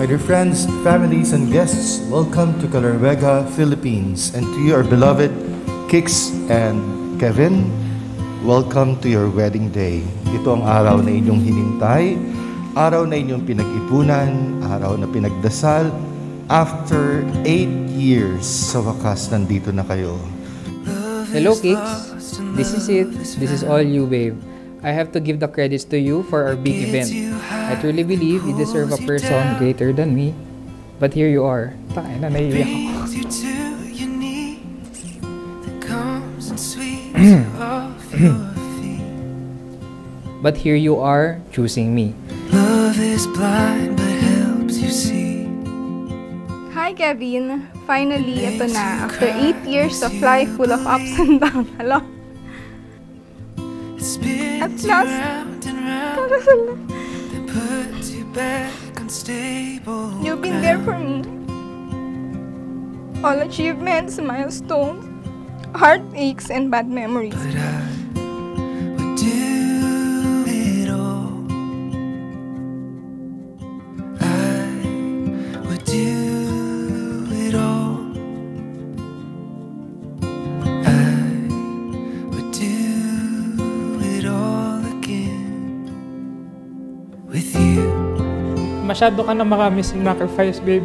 My dear friends, families, and guests, welcome to Calarwega, Philippines. And to your beloved Kix and Kevin, welcome to your wedding day. Ito ang araw na inyong hinintay, araw na inyong pinag-ipunan, araw na pinagdasal. After eight years, sa wakas, nandito na kayo. Hello, Kicks. This is it. This is all you, babe. I have to give the credits to you for our big event. I truly believe you deserve a person greater than me. But here you are. Tayo na naiiyak ako. you to your knee that comes and sweeps off your feet. But here you are, choosing me. Love is blind but helps you see. Hi, Kevin. Finally, ito na. After 8 years of life full of ups and downs. Hello? At last. round and round, Parasal. then puts you back unstable. You've been there for me. All achievements, milestones, heartaches, and bad memories. Masyado ka na marami sacrifice, babe.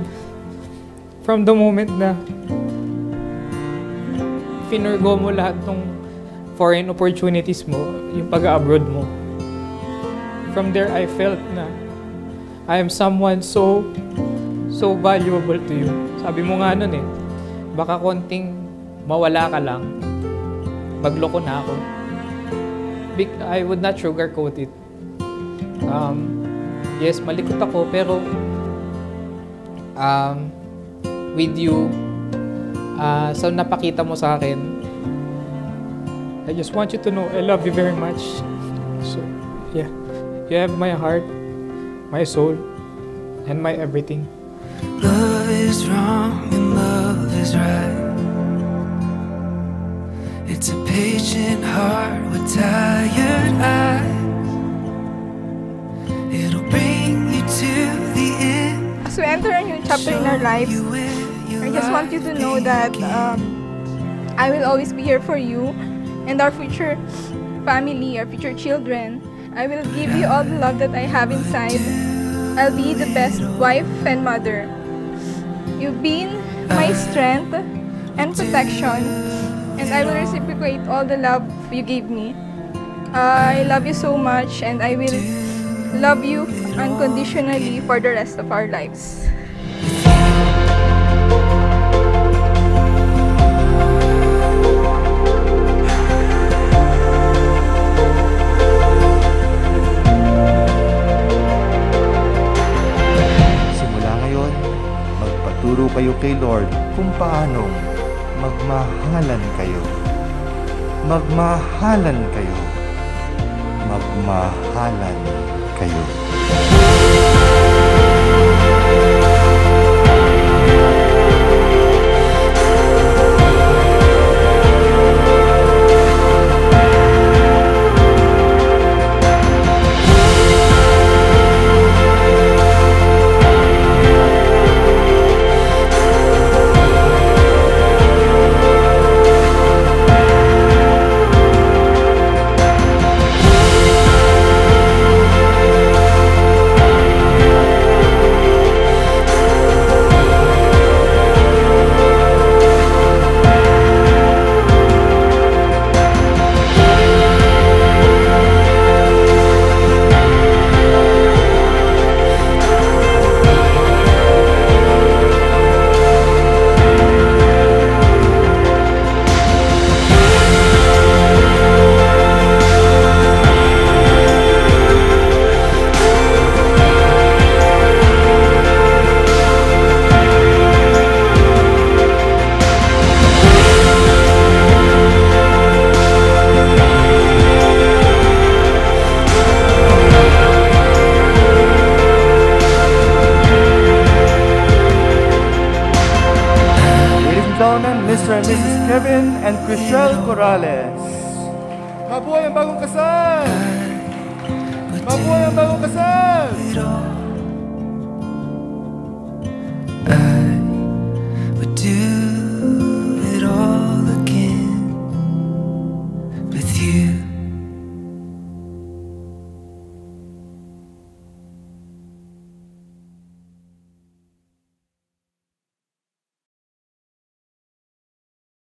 From the moment na finurgo mo lahat ng foreign opportunities mo, yung pag-abroad mo. From there, I felt na I am someone so, so valuable to you. Sabi mo nga nun eh, baka konting mawala ka lang, magloko na ako. I would not sugarcoat it. Um, yes, malikot ako, pero um, with you, uh, sa napakita mo sa akin, I just want you to know I love you very much. So, yeah. You have my heart, my soul, and my everything. Love is wrong and love is right. It's a patient heart with tired As we enter a new chapter in our lives, I just want you to know that um, I will always be here for you and our future family, our future children. I will give you all the love that I have inside. I'll be the best wife and mother. You've been my strength and protection, and I will reciprocate all the love you gave me. I love you so much, and I will love you unconditionally for the rest of our lives. Simula ngayon, magpaturo kayo kay Lord kung paano magmahalan kayo. Magmahalan kayo. Magmahalan kayo. caiu. Mr. and Mrs. Kevin and Chriselle Corrales. Mabuhay ang bagong kasal! Mabuhay ang bagong kasal!